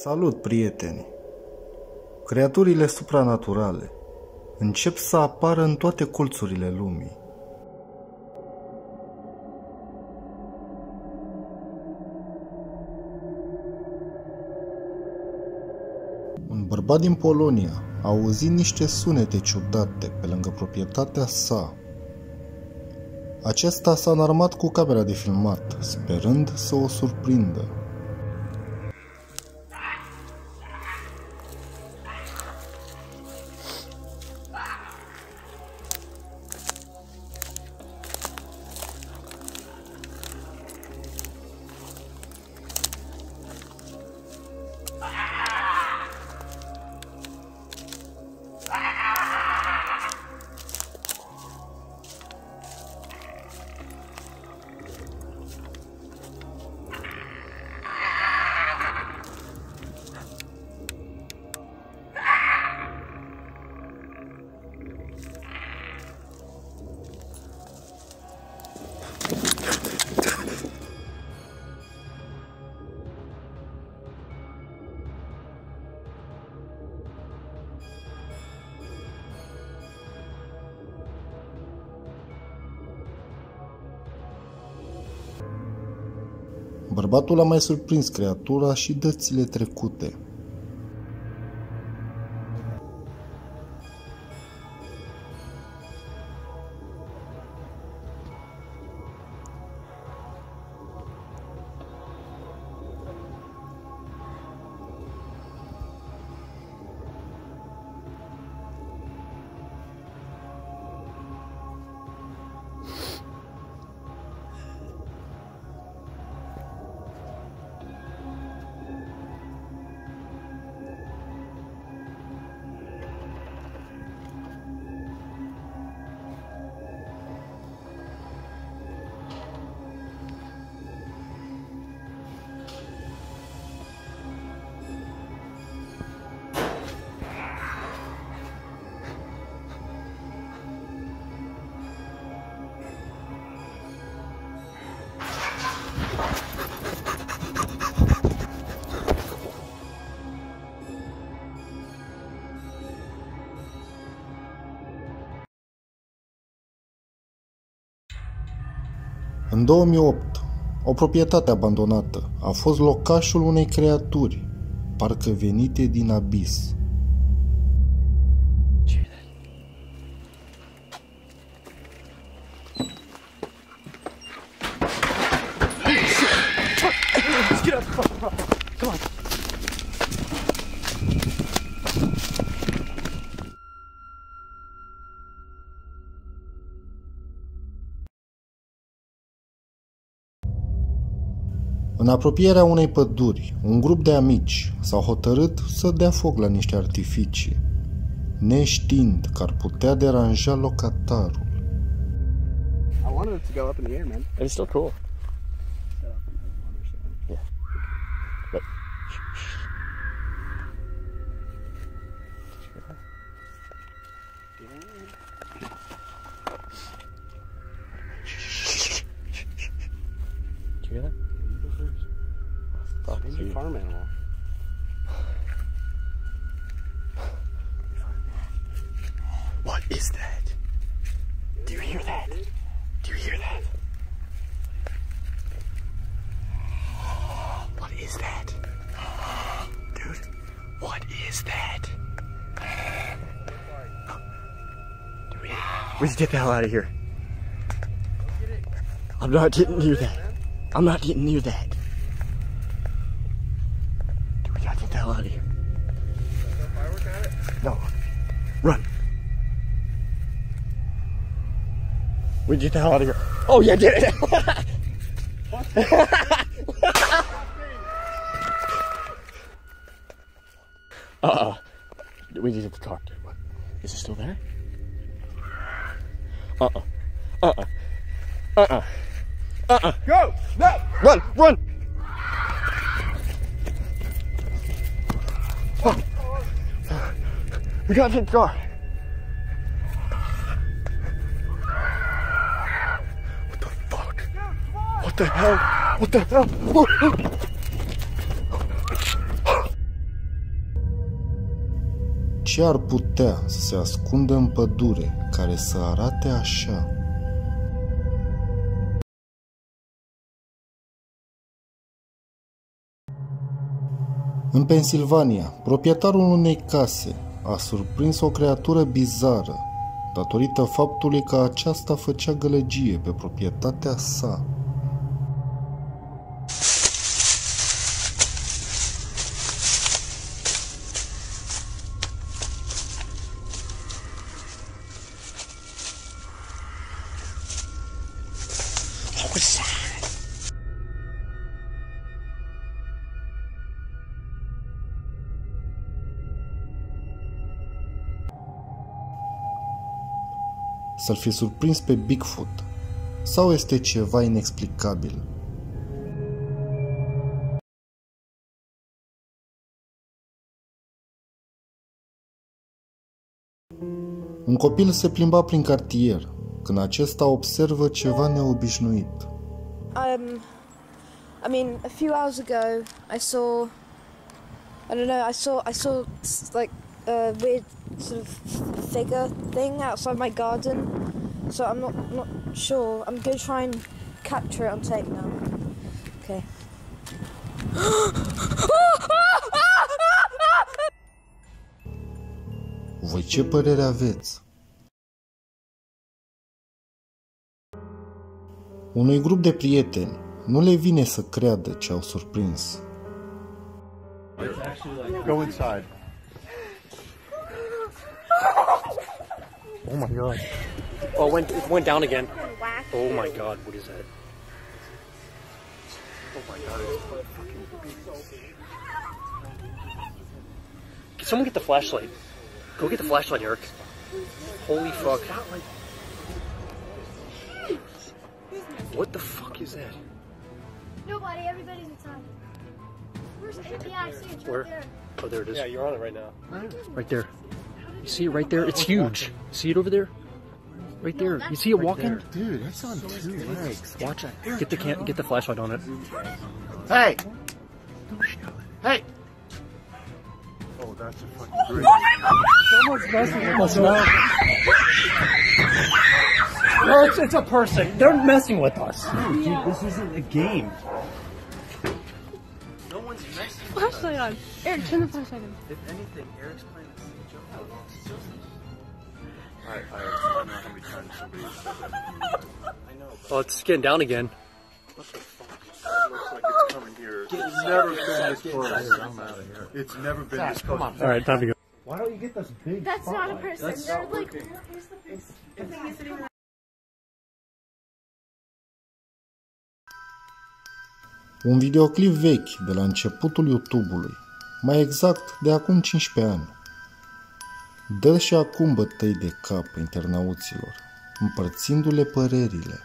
Salut, prieteni! Creaturile supranaturale încep să apară în toate colțurile lumii. Un bărbat din Polonia a auzit niște sunete ciudate pe lângă proprietatea sa. Acesta s-a înarmat cu camera de filmat, sperând să o surprindă. Bărbatul a mai surprins creatura și dățile trecute. În 2008, o proprietate abandonată a fost locașul unei creaturi, parcă venite din abis. În apropierea unei păduri, un grup de amici s-au hotărât să dea foc la niște artificii, neștiind că ar putea deranja locatarul. I wanted it to go up in the air, man. It's still cool. Set up and I don't understand. Yeah. But what is that? We, need get the hell out of here. I'm not getting near that. I'm not getting near that. Dude, we gotta get the hell out of here. No. Run. We get the hell out of here. Oh yeah, get it. uh-uh. We need to talk to him. Is it still there? Uh-uh. Uh-uh. Uh-uh. Uh-uh. Go! No! Run! Run! We gotta get the car. What the fuck? What the hell? What the hell? Ce ar putea să se ascundă în pădure care să arate așa? În Pennsylvania, proprietarul unei case a surprins o creatură bizară datorită faptului că aceasta făcea gălăgie pe proprietatea sa. Să-l fi surprins pe Bigfoot? Sau este ceva inexplicabil? Un copil se plimba prin cartier când acesta observă ceva neobișnuit. Um, I mean, a few hours ago, I saw. I don't know. I saw. I saw s- like a weird sort of figure thing outside my garden. So I'm not not sure. I'm gonna try and capture it on tape now. Okay. Voi ce părere aveți? Unui grup de prieteni nu le vine să creadă ce au surprins. Go inside. Oh my god. Oh, it went, it went down again. Oh my god, what is that? Oh my god. It's fucking Can someone get the flashlight? Go get the flashlight, Eric. Holy fuck. What the fuck is that? Nobody, everybody's inside. Where's yeah, I see it right Where? there. Oh, there it is. Yeah, you're on it right now. Right there. You see it right there? It's huge. See it over there? Right there. You see it walking? Dude, that's on two legs. Watch it. Get the can- get the flashlight on it. Hey! Hey! Oh, that's a fucking oh, great. Oh no, it's, it's a person. They're messing with us. Dude, this isn't a game. no one's messing with Flashlight on. Eric, turn the flashlight on. If anything, Eric's playing the same joke. I, I don't know how many times somebody Oh, it's getting down again. looks like it's coming here. It's never been this close. I'm out of here. It's never been this close. All right, time to go. Why don't you get this big That's not a person. They're like, where's the face? The thing is sitting right Un videoclip vechi de la începutul YouTube-ului, mai exact de acum 15 ani. Dă și acum bătăi de cap internauților, împărțindu-le părerile.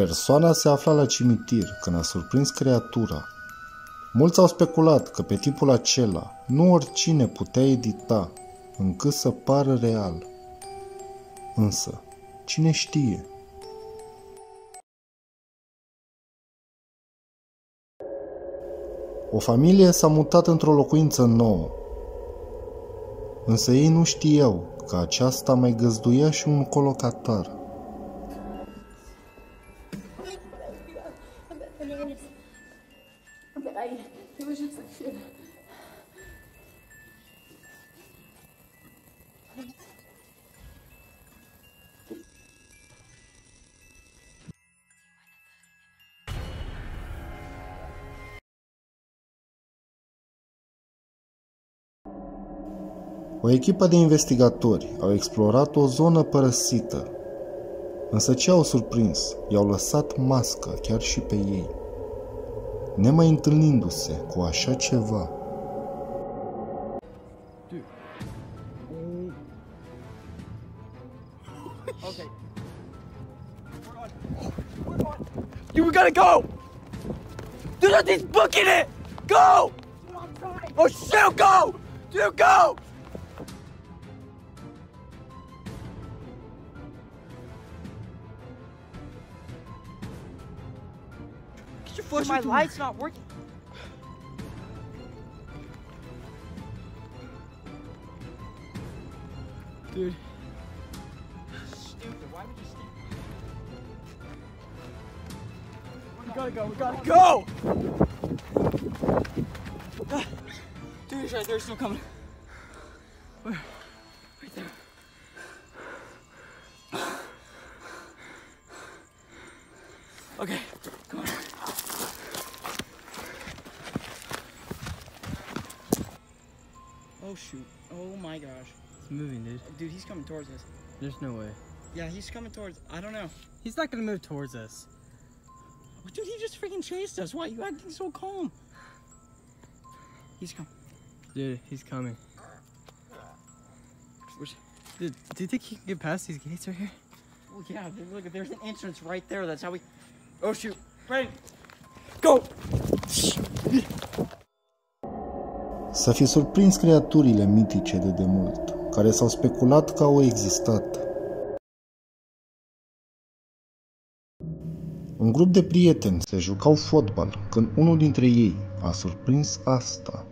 Persoana se afla la cimitir când a surprins creatura. Mulți au speculat că pe tipul acela nu oricine putea edita încât să pară real. Însă, cine știe? O familie s-a mutat într-o locuință nouă. Însă ei nu știau că aceasta mai găzduia și un colocatar. O echipă de investigatori au explorat o zonă părăsită, însă ce au surprins? I-au lăsat mască chiar și pe ei. Nemai întâlnindu-se cu așa ceva, You we gotta go! Dude, nothing's booking it! Go! Oh shit, go! Dude, go! Flash My light's not working. Dude. Stupid. Why would you stay? We gotta go, we gotta go! Dude, he's right there, he's still coming. Where? Coming towards us. There's no way. Yeah, he's coming towards. I don't know. He's not gonna move towards us. Dude, he just freaking chased us. Why are you acting so calm? He's coming. Dude, he's coming. Where's- Dude, do you think he can get past these gates right here? Oh yeah, dude, look, there's an entrance right there. That's how we. Oh shoot. Ready? Go! să fi surprins creaturile mitice de demult, care s-au speculat că au existat. Un grup de prieteni se jucau fotbal când unul dintre ei a surprins asta.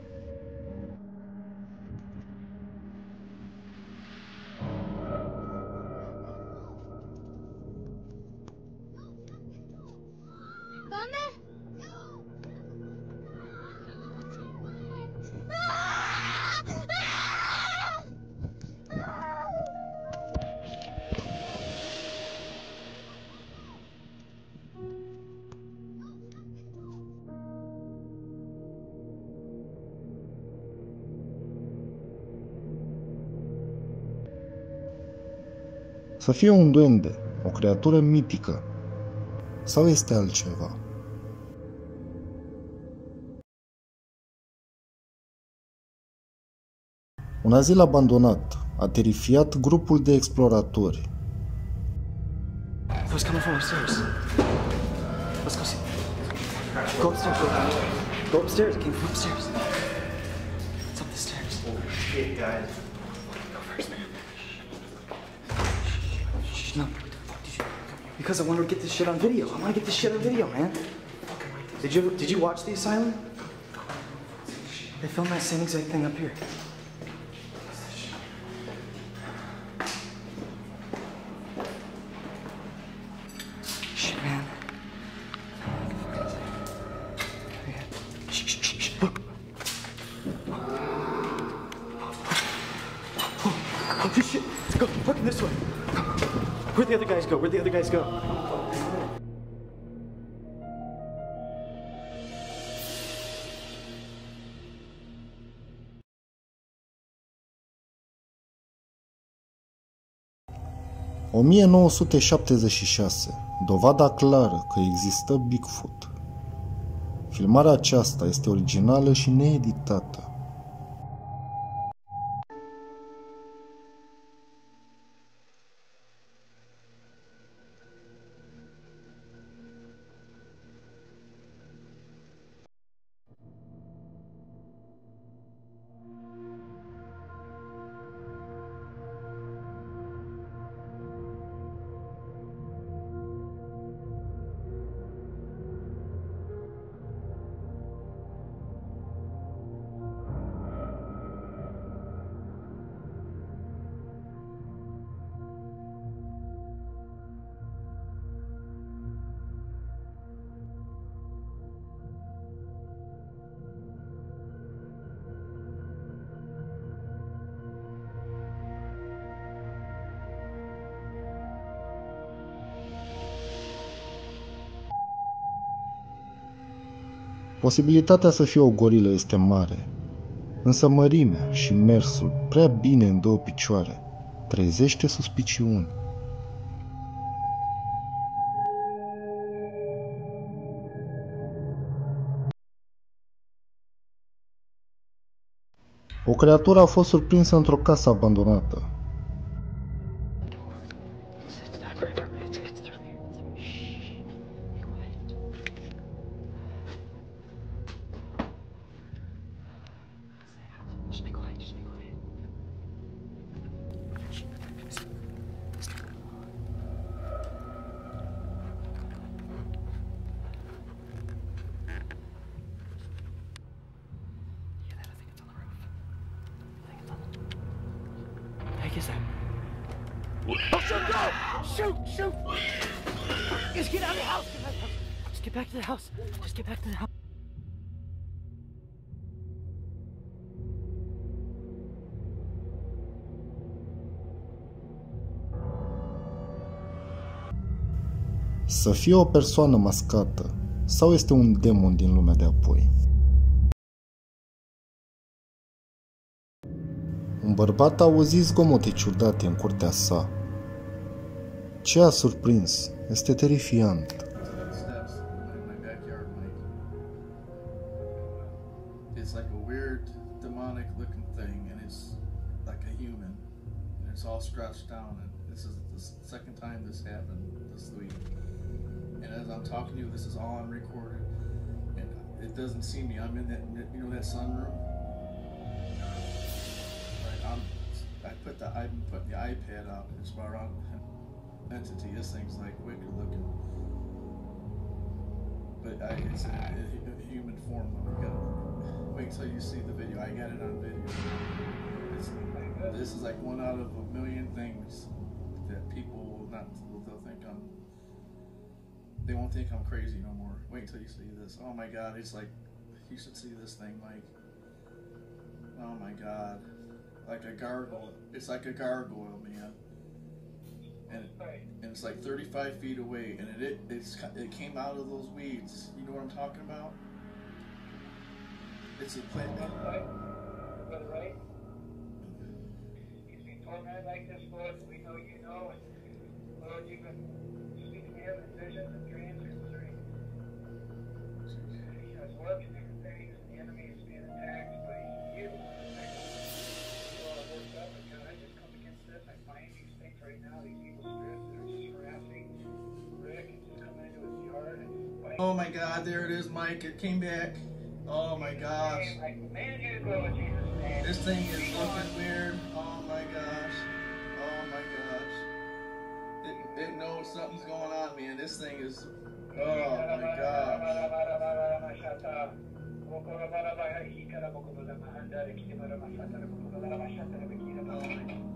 Să fie un duende, o creatură mitică, sau este altceva? Un azil abandonat a terifiat grupul de exploratori. Who's coming from upstairs? Let's go see. Go upstairs. Go, go upstairs. It came from upstairs. It's up the stairs. Oh shit, guys. You? Because I want to get this shit on video. I want to get this shit on video, man. Did you Did you watch the asylum? They filmed that same exact thing up here. Where'd the other guys go? Where'd the other guys go? – 1976. Dovada clară că există Bigfoot. Filmarea aceasta este originală și needitată. Posibilitatea să fie o gorilă este mare, Însă mărimea și mersul prea bine în două picioare trezește suspiciuni. O creatură a fost surprinsă într-o casă abandonată. Shoot, shoot! Just get out of the house! Get out of the house! Just get back to the house! Just get back to the house! Să fie o persoană mascată sau este un demon din lumea de apoi? Un bărbat a auzit zgomote ciudate în curtea sa. Ce a surprins este terifiant. It's like a weird, demonic looking thing, and it's like a human, and it's all scratched down. And this is the second time this happened this week. And as I'm talking to you, this is all on and it doesn't see me. I'm in that, you know, that sunroom. Right, I'm, I put the, I've the iPad out, it's on entity. This thing's like wicked looking. But I, it's in a, human form. Gotta wait till you see the video. I got it on video. It's, this is like one out of a million things that people will not. They'll think I'm. They won't think I'm crazy no more. Wait till you see this. Oh my God! It's like you should see this thing, Mike. Oh my God! Like a gargoyle. It's like a gargoyle, man. And, and it's like 35 feet away, and it, it it's it came out of those weeds. You know what I'm talking about? It's a plant. right? He's been tormented like this, Lord. We know you know. And Lord, you've been speaking to him visions and dreams concerning you know, his work Oh my God! There it is, Mike. It came back. Oh my gosh! I command you to go in Jesus' name. This thing is looking weird. Oh my gosh! Oh my gosh! It, it knows something's going on, man. This thing is. Oh my gosh! Thank